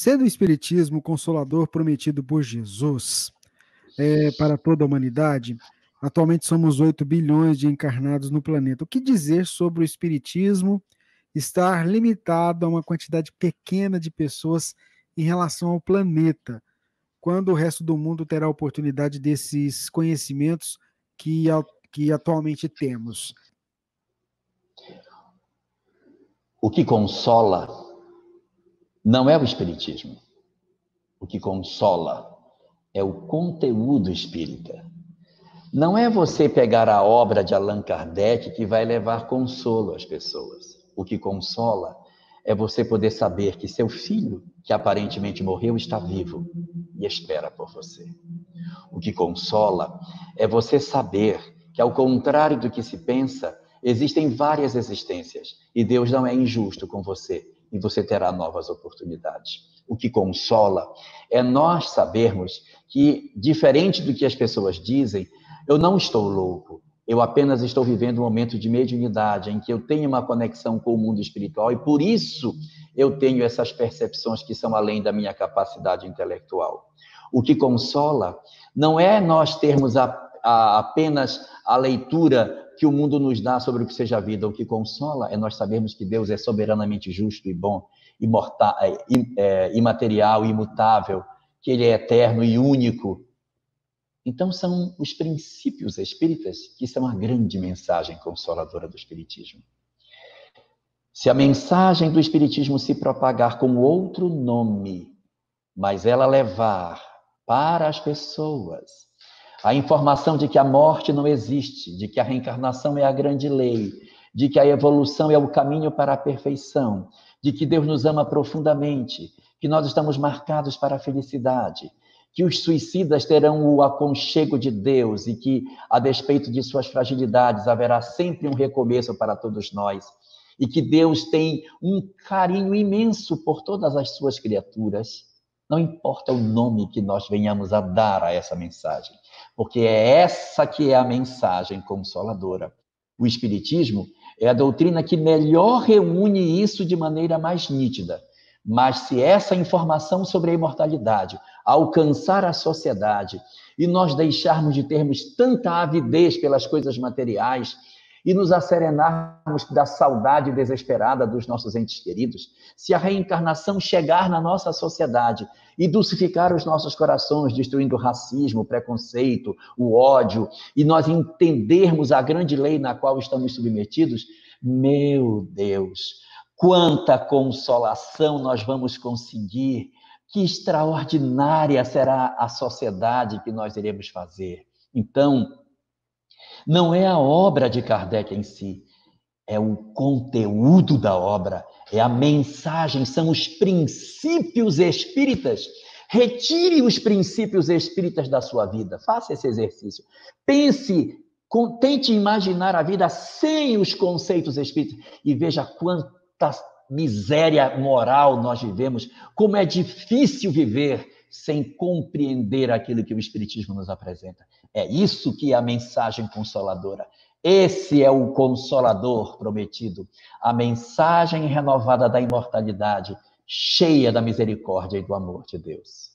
Sendo o Espiritismo o consolador prometido por Jesus é, para toda a humanidade, atualmente somos 8 bilhões de encarnados no planeta. O que dizer sobre o Espiritismo estar limitado a uma quantidade pequena de pessoas em relação ao planeta, quando o resto do mundo terá a oportunidade desses conhecimentos que, que atualmente temos? O que consola não é o Espiritismo. O que consola é o conteúdo espírita. Não é você pegar a obra de Allan Kardec que vai levar consolo às pessoas. O que consola é você poder saber que seu filho, que aparentemente morreu, está vivo e espera por você. O que consola é você saber que, ao contrário do que se pensa, existem várias existências e Deus não é injusto com você e você terá novas oportunidades. O que consola é nós sabermos que, diferente do que as pessoas dizem, eu não estou louco, eu apenas estou vivendo um momento de mediunidade em que eu tenho uma conexão com o mundo espiritual e por isso eu tenho essas percepções que são além da minha capacidade intelectual. O que consola não é nós termos a, a, apenas a leitura que o mundo nos dá sobre o que seja a vida. O que consola é nós sabermos que Deus é soberanamente justo e bom, imortal, é, é, imaterial, imutável, que Ele é eterno e único. Então, são os princípios espíritas que são a grande mensagem consoladora do Espiritismo. Se a mensagem do Espiritismo se propagar com outro nome, mas ela levar para as pessoas a informação de que a morte não existe, de que a reencarnação é a grande lei, de que a evolução é o caminho para a perfeição, de que Deus nos ama profundamente, que nós estamos marcados para a felicidade, que os suicidas terão o aconchego de Deus e que, a despeito de suas fragilidades, haverá sempre um recomeço para todos nós. E que Deus tem um carinho imenso por todas as suas criaturas. Não importa o nome que nós venhamos a dar a essa mensagem porque é essa que é a mensagem consoladora. O Espiritismo é a doutrina que melhor reúne isso de maneira mais nítida. Mas se essa informação sobre a imortalidade alcançar a sociedade e nós deixarmos de termos tanta avidez pelas coisas materiais e nos acerenarmos da saudade desesperada dos nossos entes queridos, se a reencarnação chegar na nossa sociedade e dulcificar os nossos corações, destruindo o racismo, o preconceito, o ódio, e nós entendermos a grande lei na qual estamos submetidos, meu Deus, quanta consolação nós vamos conseguir, que extraordinária será a sociedade que nós iremos fazer. Então, não é a obra de Kardec em si, é o conteúdo da obra, é a mensagem, são os princípios espíritas. Retire os princípios espíritas da sua vida. Faça esse exercício. Pense, tente imaginar a vida sem os conceitos espíritas e veja quanta miséria moral nós vivemos, como é difícil viver sem compreender aquilo que o Espiritismo nos apresenta. É isso que é a mensagem consoladora. Esse é o consolador prometido, a mensagem renovada da imortalidade, cheia da misericórdia e do amor de Deus.